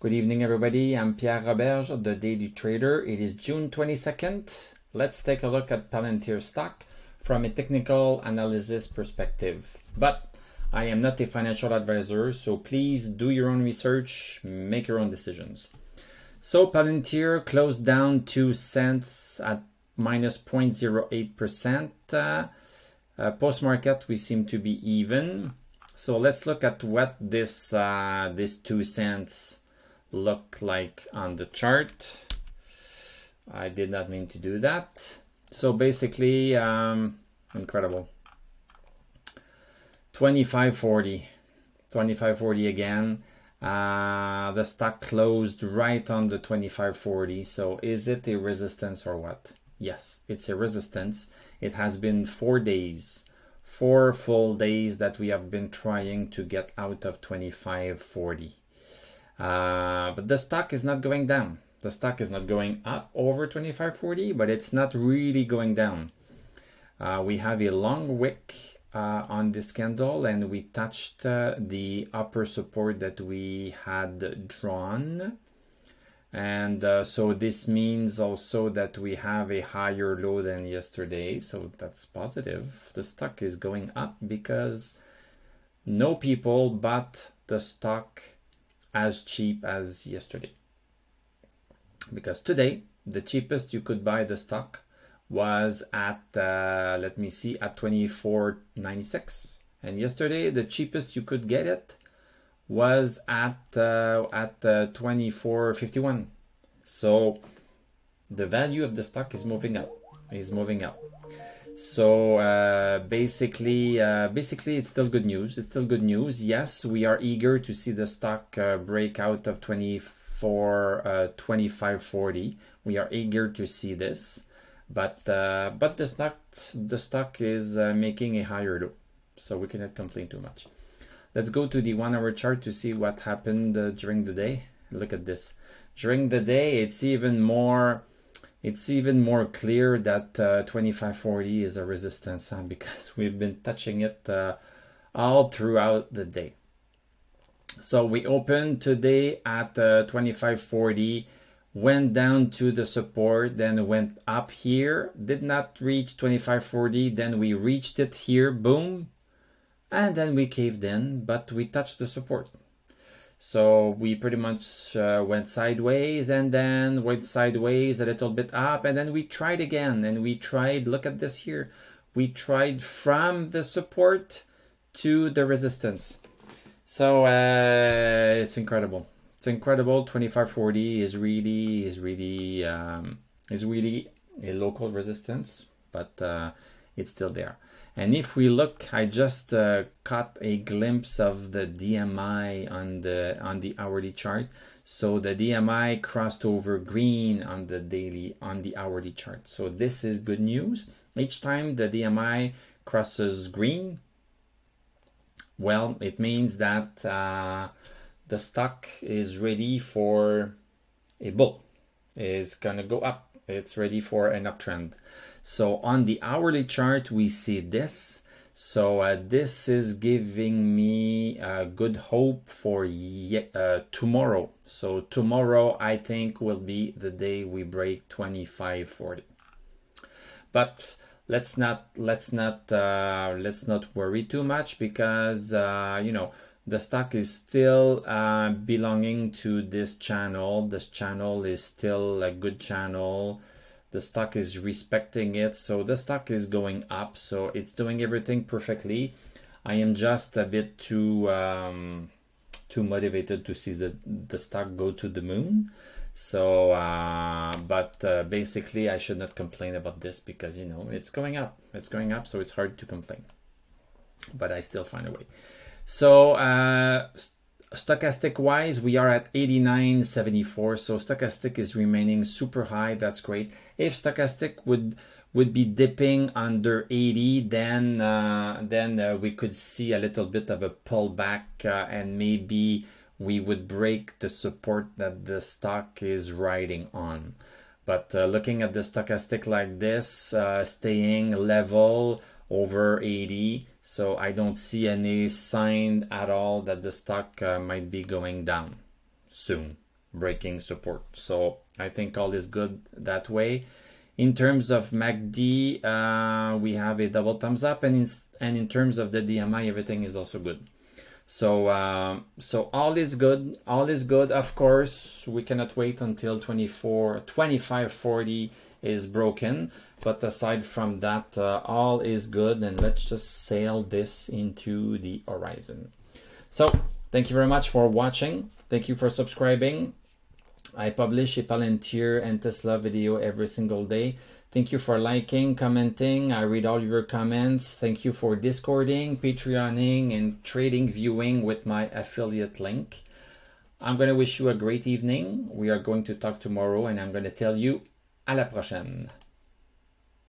Good evening, everybody. I'm Pierre Roberge of the Daily Trader. It is June 22nd. Let's take a look at Palantir stock from a technical analysis perspective. But I am not a financial advisor, so please do your own research, make your own decisions. So Palantir closed down 2 cents at minus 0.08%. Uh, uh, Post market, we seem to be even. So let's look at what this uh, this 2 cents look like on the chart. I did not mean to do that. So basically, um, incredible. 2540, 2540 again. Uh, the stock closed right on the 2540. So is it a resistance or what? Yes, it's a resistance. It has been four days, four full days that we have been trying to get out of 2540. Uh, but the stock is not going down. The stock is not going up over 2540, but it's not really going down. Uh, we have a long wick uh, on this candle and we touched uh, the upper support that we had drawn. And uh, so this means also that we have a higher low than yesterday. So that's positive. The stock is going up because no people bought the stock as cheap as yesterday. Because today, the cheapest you could buy the stock was at, uh, let me see, at 24.96. And yesterday, the cheapest you could get it was at, uh, at uh, 24.51. So the value of the stock is moving up, is moving up. So uh, basically, uh, basically, it's still good news. It's still good news. Yes, we are eager to see the stock uh, break out of 24, uh, 25, 40. We are eager to see this, but uh, but the stock the stock is uh, making a higher low, so we cannot complain too much. Let's go to the one-hour chart to see what happened uh, during the day. Look at this. During the day, it's even more it's even more clear that uh, 2540 is a resistance huh? because we've been touching it uh, all throughout the day. So we opened today at uh, 2540, went down to the support, then went up here, did not reach 2540, then we reached it here, boom, and then we caved in, but we touched the support. So we pretty much uh, went sideways and then went sideways a little bit up and then we tried again and we tried, look at this here, we tried from the support to the resistance. So uh, it's incredible. It's incredible. 2540 is really, is really, um, is really a local resistance, but uh, it's still there. And if we look, I just uh, caught a glimpse of the DMI on the on the hourly chart. So the DMI crossed over green on the daily on the hourly chart. So this is good news. Each time the DMI crosses green, well, it means that uh, the stock is ready for a bull. It's gonna go up. It's ready for an uptrend. So on the hourly chart, we see this. So uh, this is giving me uh, good hope for uh, tomorrow. So tomorrow, I think, will be the day we break 2540. But let's not let's not uh, let's not worry too much because uh, you know the stock is still uh, belonging to this channel. This channel is still a good channel. The stock is respecting it so the stock is going up so it's doing everything perfectly. I am just a bit too um, too motivated to see the the stock go to the moon. So uh, but uh, basically i should not complain about this because you know it's going up. It's going up so it's hard to complain. But i still find a way so uh, stochastic wise we are at 89.74 so stochastic is remaining super high that's great. If stochastic would would be dipping under 80 then uh, then uh, we could see a little bit of a pullback uh, and maybe we would break the support that the stock is riding on. But uh, looking at the stochastic like this uh, staying level over 80 so I don't see any sign at all that the stock uh, might be going down soon breaking support. So I think all is good that way. In terms of MACD, uh, we have a double thumbs up, and in, and in terms of the DMI, everything is also good. So uh, so all is good. All is good. Of course, we cannot wait until 24, 2540 is broken. But aside from that, uh, all is good, and let's just sail this into the horizon. So thank you very much for watching. Thank you for subscribing. I publish a Palantir and Tesla video every single day. Thank you for liking, commenting. I read all your comments. Thank you for Discording, Patreoning, and trading viewing with my affiliate link. I'm going to wish you a great evening. We are going to talk tomorrow, and I'm going to tell you à la prochaine.